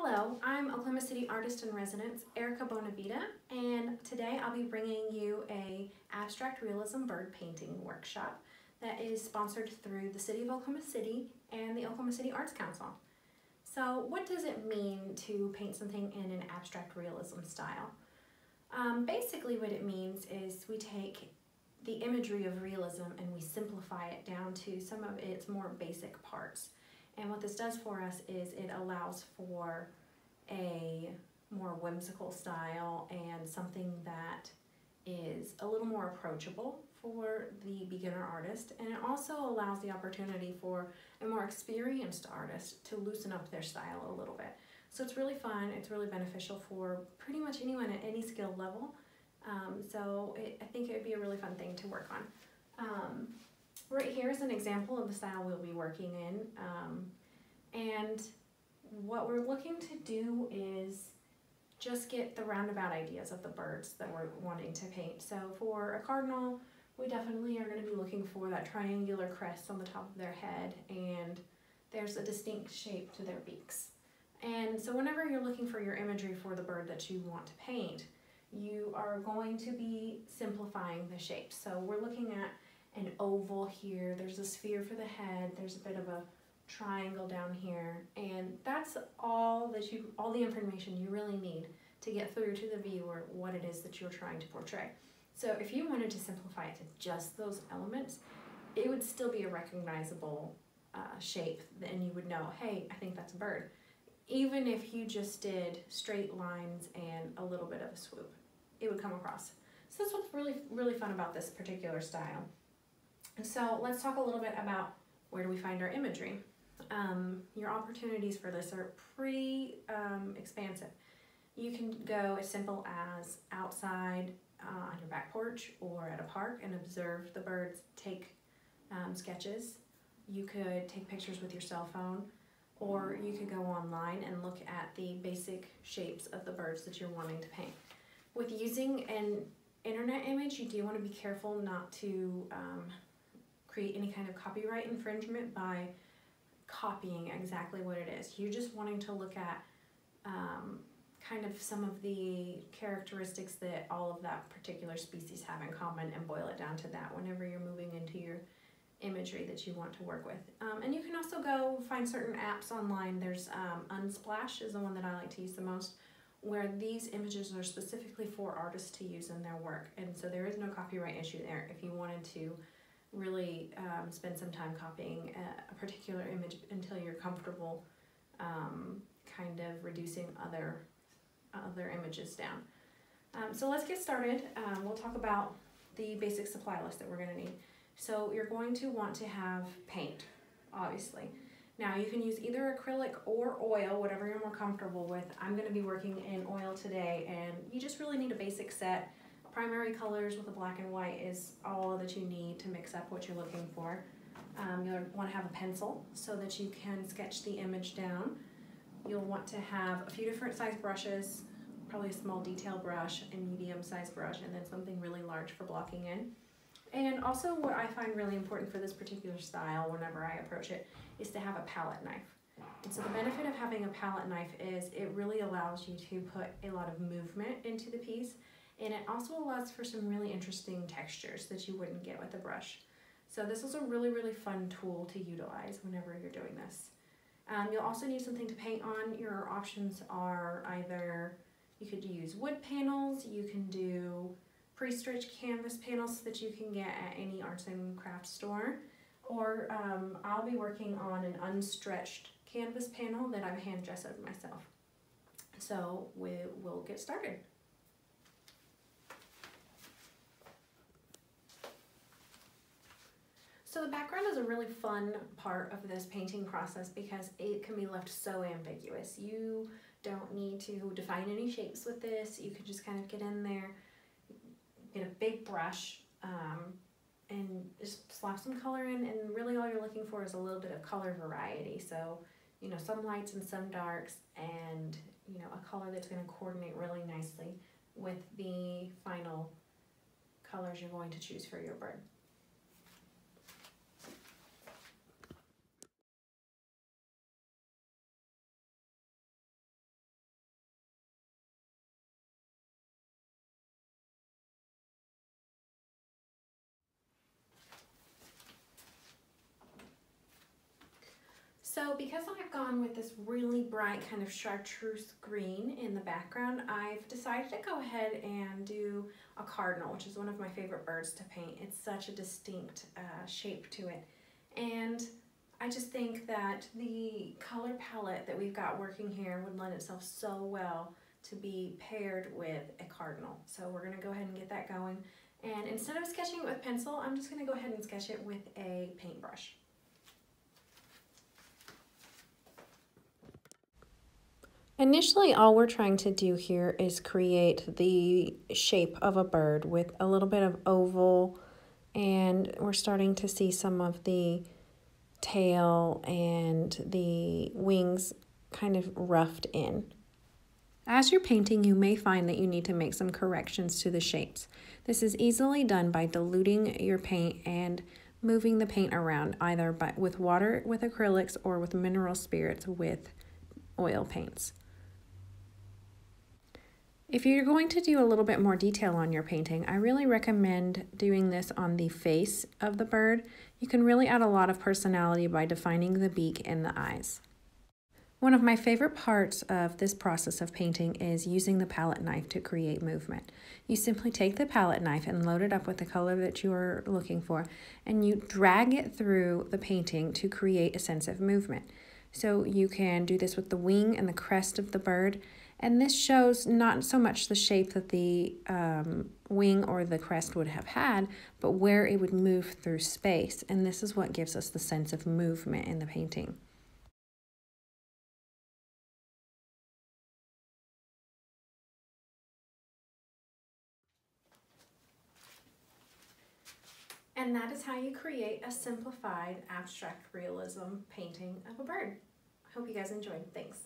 Hello, I'm Oklahoma City Artist in Residence, Erica Bonavida, and today I'll be bringing you a abstract realism bird painting workshop that is sponsored through the City of Oklahoma City and the Oklahoma City Arts Council. So what does it mean to paint something in an abstract realism style? Um, basically what it means is we take the imagery of realism and we simplify it down to some of its more basic parts. And what this does for us is it allows for a more whimsical style and something that is a little more approachable for the beginner artist and it also allows the opportunity for a more experienced artist to loosen up their style a little bit. So it's really fun, it's really beneficial for pretty much anyone at any skill level. Um, so it, I think it would be a really fun thing to work on. Um, right here is an example of the style we'll be working in. Um, and what we're looking to do is just get the roundabout ideas of the birds that we're wanting to paint. So for a cardinal, we definitely are going to be looking for that triangular crest on the top of their head and there's a distinct shape to their beaks. And so whenever you're looking for your imagery for the bird that you want to paint, you are going to be simplifying the shape. So we're looking at an oval here, there's a sphere for the head, there's a bit of a triangle down here, and that's all that you, all the information you really need to get through to the viewer what it is that you're trying to portray. So if you wanted to simplify it to just those elements, it would still be a recognizable uh, shape and you would know, hey, I think that's a bird. Even if you just did straight lines and a little bit of a swoop, it would come across. So that's what's really, really fun about this particular style. So let's talk a little bit about where do we find our imagery. Um, your opportunities for this are pretty um, expansive. You can go as simple as outside uh, on your back porch or at a park and observe the birds take um, sketches. You could take pictures with your cell phone or you could go online and look at the basic shapes of the birds that you're wanting to paint. With using an internet image, you do want to be careful not to um, create any kind of copyright infringement by copying exactly what it is. You're just wanting to look at um, kind of some of the characteristics that all of that particular species have in common and boil it down to that whenever you're moving into your imagery that you want to work with. Um, and you can also go find certain apps online. There's um, Unsplash is the one that I like to use the most where these images are specifically for artists to use in their work. And so there is no copyright issue there if you wanted to really um, spend some time copying a, a, particular image until you're comfortable um, kind of reducing other other images down. Um, so let's get started. Um, we'll talk about the basic supply list that we're going to need. So you're going to want to have paint, obviously. Now you can use either acrylic or oil, whatever you're more comfortable with. I'm going to be working in oil today and you just really need a basic set primary colors with a black and white is all that you need to mix up what you're looking for. Um, you'll want to have a pencil so that you can sketch the image down. You'll want to have a few different size brushes, probably a small detail brush, a medium size brush, and then something really large for blocking in. And also what I find really important for this particular style whenever I approach it is to have a palette knife. And so the benefit of having a palette knife is it really allows you to put a lot of movement into the piece and it also allows for some really interesting textures that you wouldn't get with a brush. So this is a really, really fun tool to utilize whenever you're doing this. Um, you'll also need something to paint on. Your options are either you could use wood panels, you can do pre-stretched canvas panels that you can get at any arts and crafts store, or um, I'll be working on an unstretched canvas panel that I've hand dressed myself. So we will get started. So the background is a really fun part of this painting process because it can be left so ambiguous. You don't need to define any shapes with this. You can just kind of get in there, get a big brush, um, and just slap some color in and really all you're looking for is a little bit of color variety. So, you know, some lights and some darks and, you know, a color that's going to coordinate really nicely with the final colors you're going to choose for your bird. So because I've gone with this really bright kind of chartreuse green in the background, I've decided to go ahead and do a cardinal, which is one of my favorite birds to paint. It's such a distinct uh, shape to it. And I just think that the color palette that we've got working here would lend itself so well to be paired with a cardinal. So we're gonna go ahead and get that going. And instead of sketching it with pencil, I'm just gonna go ahead and sketch it with a paintbrush. Initially, all we're trying to do here is create the shape of a bird with a little bit of oval and we're starting to see some of the tail and the wings kind of roughed in. As you're painting, you may find that you need to make some corrections to the shapes. This is easily done by diluting your paint and moving the paint around either by, with water with acrylics or with mineral spirits with oil paints. If you're going to do a little bit more detail on your painting, I really recommend doing this on the face of the bird. You can really add a lot of personality by defining the beak and the eyes. One of my favorite parts of this process of painting is using the palette knife to create movement. You simply take the palette knife and load it up with the color that you are looking for, and you drag it through the painting to create a sense of movement. So you can do this with the wing and the crest of the bird, and this shows not so much the shape that the um, wing or the crest would have had, but where it would move through space. And this is what gives us the sense of movement in the painting. And that is how you create a simplified abstract realism painting of a bird. I hope you guys enjoyed. Thanks.